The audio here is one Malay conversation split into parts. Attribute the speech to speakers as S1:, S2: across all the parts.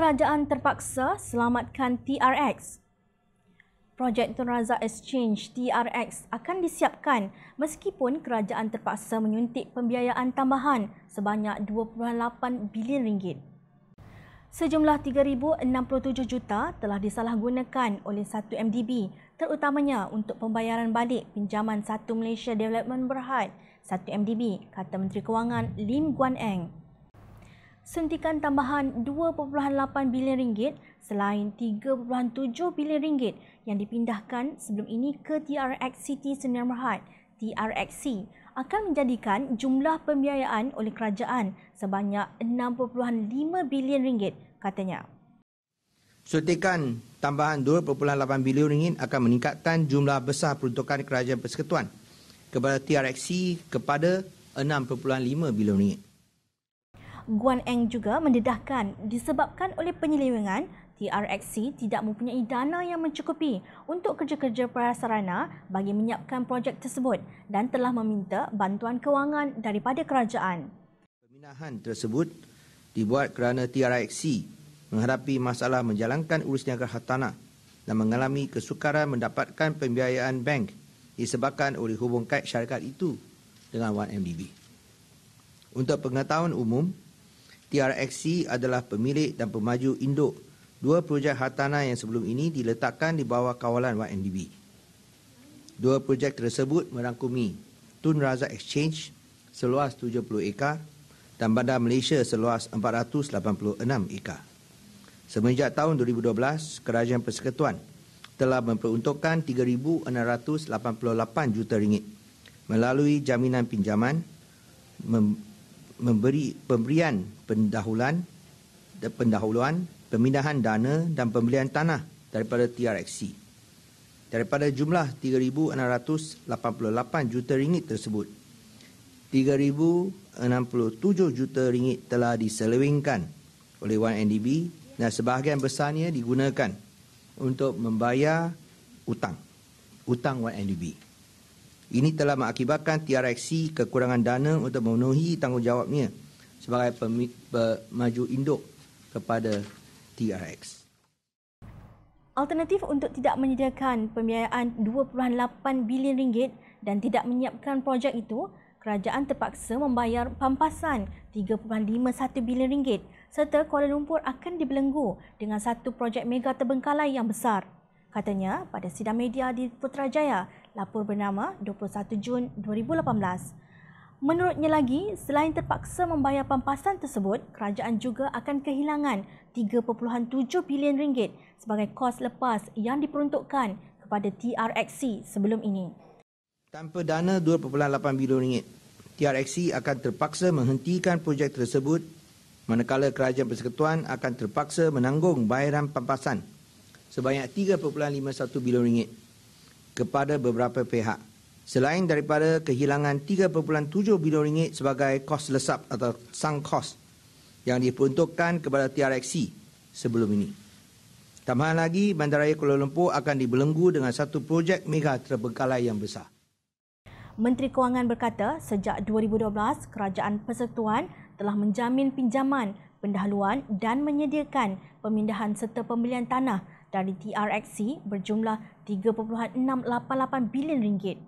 S1: Kerajaan terpaksa selamatkan TRX. Projek Tun Razak Exchange TRX akan disiapkan meskipun kerajaan terpaksa menyuntik pembiayaan tambahan sebanyak 2.8 bilion ringgit. Sejumlah 3,067 juta telah disalahgunakan oleh 1 MDB terutamanya untuk pembayaran balik pinjaman 1 Malaysia Development Berhad 1 MDB, kata Menteri Kewangan Lim Guan Eng suntikan tambahan 2.8 bilion ringgit selain 3.7 bilion ringgit yang dipindahkan sebelum ini ke TRX City Sdn Bhd TRXC akan menjadikan jumlah pembiayaan oleh kerajaan sebanyak 6.5 bilion ringgit katanya.
S2: Suntikan tambahan 2.8 bilion ringgit akan meningkatkan jumlah besar peruntukan kerajaan persekutuan kepada TRXC kepada 6.5 bilion ringgit.
S1: Guan Eng juga mendedahkan disebabkan oleh penyelewengan, TRXC tidak mempunyai dana yang mencukupi untuk kerja-kerja prasarana bagi menyiapkan projek tersebut dan telah meminta bantuan kewangan daripada kerajaan.
S2: Peminahan tersebut dibuat kerana TRXC menghadapi masalah menjalankan urus niaga hartanah dan mengalami kesukaran mendapatkan pembiayaan bank disebabkan oleh hubung kait syarikat itu dengan 1MDB. Untuk pengetahuan umum, TRXC adalah pemilik dan pemaju induk dua projek hartanah yang sebelum ini diletakkan di bawah kawalan YNDB. Dua projek tersebut merangkumi Tun Razak Exchange seluas 70 ekar dan Bandar Malaysia seluas 486 ekar. Semenjak tahun 2012, Kerajaan Persekutuan telah memperuntukkan 3,688 juta ringgit melalui jaminan pinjaman memberi pemberian pendahuluan pendahuluan pemindahan dana dan pembelian tanah daripada TRXC. Daripada jumlah 3688 juta ringgit tersebut, 3067 juta ringgit telah diselewengkan oleh 1NDB dan sebahagian besarnya digunakan untuk membayar utang. Utang 1NDB. Ini telah mengakibatkan TRXC kekurangan dana untuk memenuhi tanggungjawabnya sebagai pemaju induk kepada TRX.
S1: Alternatif untuk tidak menyediakan pembiayaan 2.8 bilion ringgit dan tidak menyiapkan projek itu, kerajaan terpaksa membayar pampasan 3.51 bilion ringgit serta Kuala Lumpur akan dibelenggu dengan satu projek mega terbengkalai yang besar. Katanya pada sidang media di Putrajaya lapor bernama 21 Jun 2018. Menurutnya lagi, selain terpaksa membayar pampasan tersebut, kerajaan juga akan kehilangan 3.7 bilion ringgit sebagai kos lepas yang diperuntukkan kepada TRXC sebelum ini.
S2: Tanpa dana 2.8 bilion ringgit, TRXC akan terpaksa menghentikan projek tersebut manakala kerajaan persekutuan akan terpaksa menanggung bayaran pampasan sebanyak 3.51 bilion ringgit kepada beberapa pihak. Selain daripada kehilangan 3.7 bilion ringgit sebagai kos lesap atau sunk cost yang diperuntukkan kepada TRXC sebelum ini. Tambahan lagi, Bandaraya Kuala Lumpur akan dibelenggu dengan satu projek mega terbengkalai yang besar.
S1: Menteri Kewangan berkata sejak 2012, Kerajaan Persekutuan telah menjamin pinjaman, pendahuluan dan menyediakan pemindahan serta pembelian tanah dari TRXC berjumlah 3.688 bilion ringgit.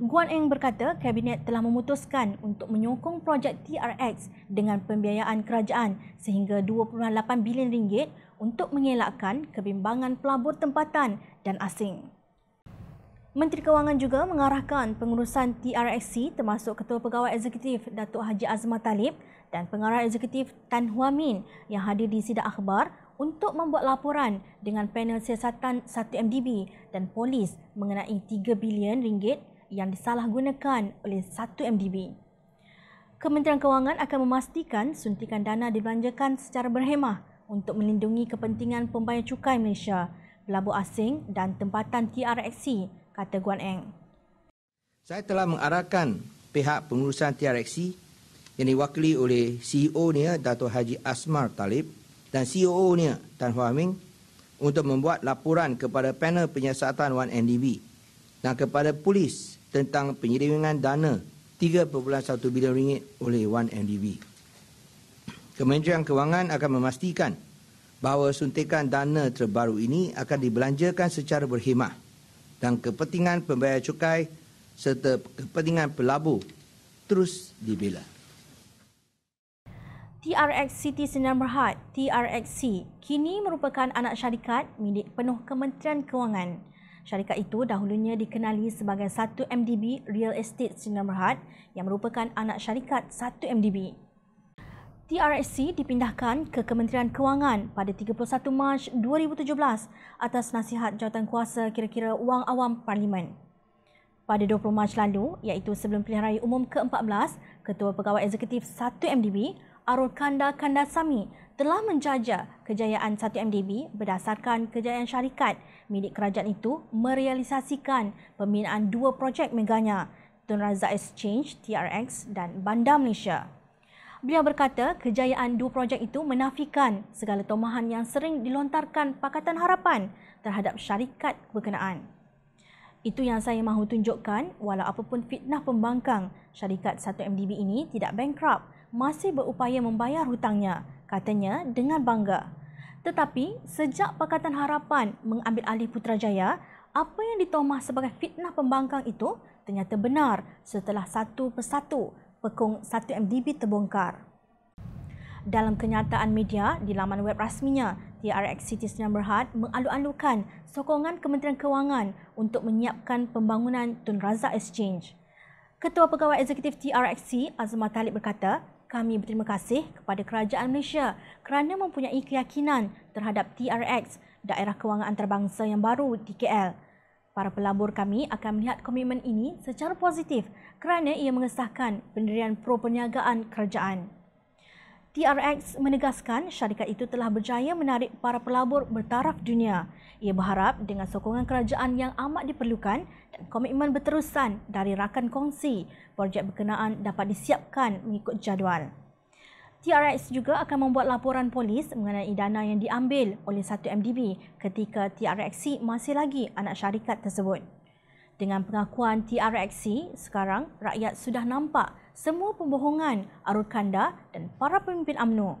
S1: Guan Eng berkata Kabinet telah memutuskan untuk menyokong projek TRX dengan pembiayaan kerajaan sehingga 2.8 bilion ringgit untuk mengelakkan kebimbangan pelabur tempatan dan asing. Menteri Kewangan juga mengarahkan pengurusan TRXC termasuk Ketua Pegawai Eksekutif Datuk Haji Azman Talib dan Pengarah Eksekutif Tan Hua Min yang hadir di sidang akhbar untuk membuat laporan dengan panel siasatan 1MDB dan polis mengenai 3 bilion ringgit yang disalahgunakan oleh 1MDB. Kementerian Kewangan akan memastikan suntikan dana dibelanjakan secara berhemah untuk melindungi kepentingan pembayar cukai Malaysia, pelabur asing dan tempatan TRXC, kata Guan Eng.
S2: Saya telah mengarahkan pihak pengurusan TRXC yang diwakili oleh CEO-nya Dato' Haji Asmar Talib dan CEO-nya Tan Hua Ming untuk membuat laporan kepada panel penyiasatan 1NDB dan kepada polis tentang penyelewengan dana 3.1 bilion ringgit oleh 1NDB. Kementerian Kewangan akan memastikan bahawa suntikan dana terbaru ini akan dibelanjakan secara berhemah dan kepentingan pembayar cukai serta kepentingan pelabur terus dibela.
S1: TRX City Sinar Berhad, TRXC, kini merupakan anak syarikat milik penuh Kementerian Kewangan. Syarikat itu dahulunya dikenali sebagai 1 MDB Real Estate Sinar Berhad yang merupakan anak syarikat 1 MDB. TRSC dipindahkan ke Kementerian Kewangan pada 31 Mac 2017 atas nasihat jawatankuasa kira-kira wang awam Parlimen. Pada 20 Mac lalu, iaitu sebelum pilihan raya umum ke-14, Ketua Pegawai Eksekutif 1 MDB Arul Kanda Kandasami telah menjajah kejayaan 1MDB berdasarkan kejayaan syarikat milik kerajaan itu merealisasikan pembinaan dua projek meganya, Tun Razak Exchange, TRX dan Bandar Malaysia. Beliau berkata kejayaan dua projek itu menafikan segala tomahan yang sering dilontarkan Pakatan Harapan terhadap syarikat berkenaan. Itu yang saya mahu tunjukkan walau apapun fitnah pembangkang, syarikat 1MDB ini tidak bankrupt masih berupaya membayar hutangnya, katanya dengan bangga. Tetapi sejak Pakatan Harapan mengambil alih Putrajaya, apa yang ditomah sebagai fitnah pembangkang itu ternyata benar setelah satu persatu pekung 1MDB terbongkar. Dalam kenyataan media di laman web rasminya, TRX City Sinar Berhad mengalu-alukan sokongan Kementerian Kewangan untuk menyiapkan pembangunan Tun Razak Exchange. Ketua Pegawai Eksekutif TRXC, Azman Talib berkata, kami berterima kasih kepada Kerajaan Malaysia kerana mempunyai keyakinan terhadap TRX, daerah kewangan antarabangsa yang baru di KL. Para pelabur kami akan melihat komitmen ini secara positif kerana ia mengesahkan pendirian pro perniagaan kerajaan. TRX menegaskan syarikat itu telah berjaya menarik para pelabur bertaraf dunia. Ia berharap dengan sokongan kerajaan yang amat diperlukan dan komitmen berterusan dari rakan kongsi, projek berkenaan dapat disiapkan mengikut jadual. TRX juga akan membuat laporan polis mengenai dana yang diambil oleh 1MDB ketika TRXC masih lagi anak syarikat tersebut. Dengan pengakuan TRXC, sekarang rakyat sudah nampak semua pembohongan Arul Kanda dan para pemimpin AMNO.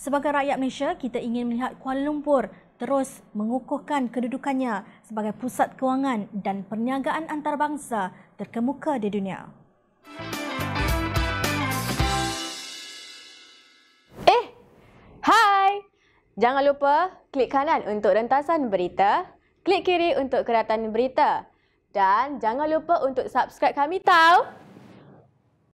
S1: Sebagai rakyat Malaysia, kita ingin melihat Kuala Lumpur terus mengukuhkan kedudukannya sebagai pusat kewangan dan perniagaan antarabangsa terkemuka di dunia.
S3: Eh, hai! Jangan lupa klik kanan untuk rentasan berita, klik kiri untuk keratan berita. Dan jangan lupa untuk subscribe kami tahu.